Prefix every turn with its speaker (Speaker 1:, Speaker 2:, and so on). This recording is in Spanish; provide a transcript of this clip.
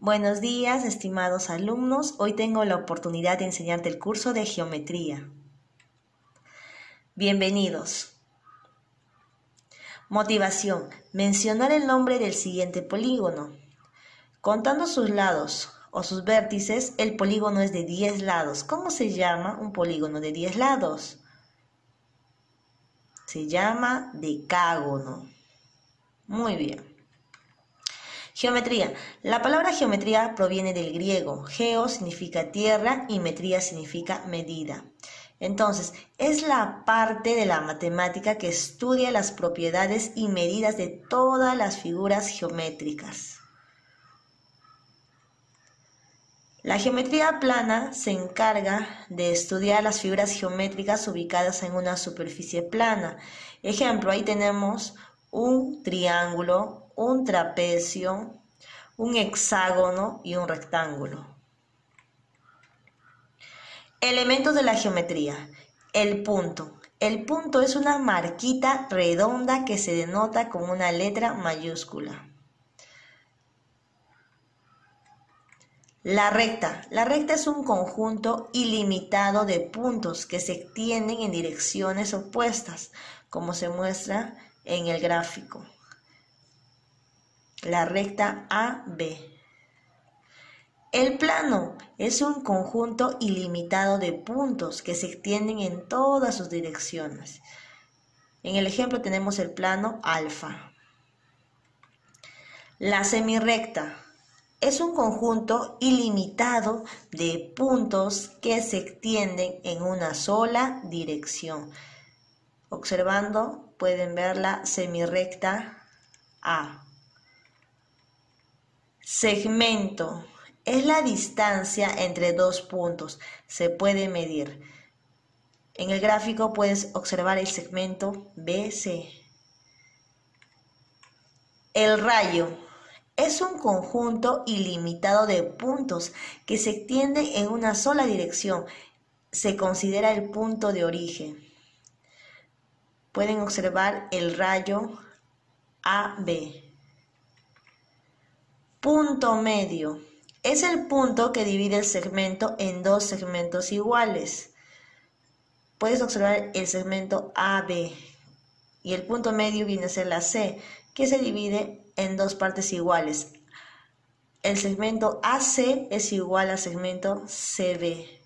Speaker 1: Buenos días, estimados alumnos. Hoy tengo la oportunidad de enseñarte el curso de geometría. Bienvenidos. Motivación. Mencionar el nombre del siguiente polígono. Contando sus lados o sus vértices, el polígono es de 10 lados. ¿Cómo se llama un polígono de 10 lados? Se llama decágono. Muy bien. Geometría. La palabra geometría proviene del griego. Geo significa tierra y metría significa medida. Entonces, es la parte de la matemática que estudia las propiedades y medidas de todas las figuras geométricas. La geometría plana se encarga de estudiar las figuras geométricas ubicadas en una superficie plana. Ejemplo, ahí tenemos un triángulo, un trapecio, un hexágono y un rectángulo. Elementos de la geometría. El punto. El punto es una marquita redonda que se denota con una letra mayúscula. La recta. La recta es un conjunto ilimitado de puntos que se extienden en direcciones opuestas, como se muestra en el gráfico la recta AB. El plano es un conjunto ilimitado de puntos que se extienden en todas sus direcciones. En el ejemplo tenemos el plano alfa. La semirrecta es un conjunto ilimitado de puntos que se extienden en una sola dirección. Observando pueden ver la semirrecta A. Segmento. Es la distancia entre dos puntos. Se puede medir. En el gráfico puedes observar el segmento BC. El rayo es un conjunto ilimitado de puntos que se extiende en una sola dirección. Se considera el punto de origen. Pueden observar el rayo AB. Punto medio. Es el punto que divide el segmento en dos segmentos iguales. Puedes observar el segmento AB y el punto medio viene a ser la C, que se divide en dos partes iguales. El segmento AC es igual al segmento CB.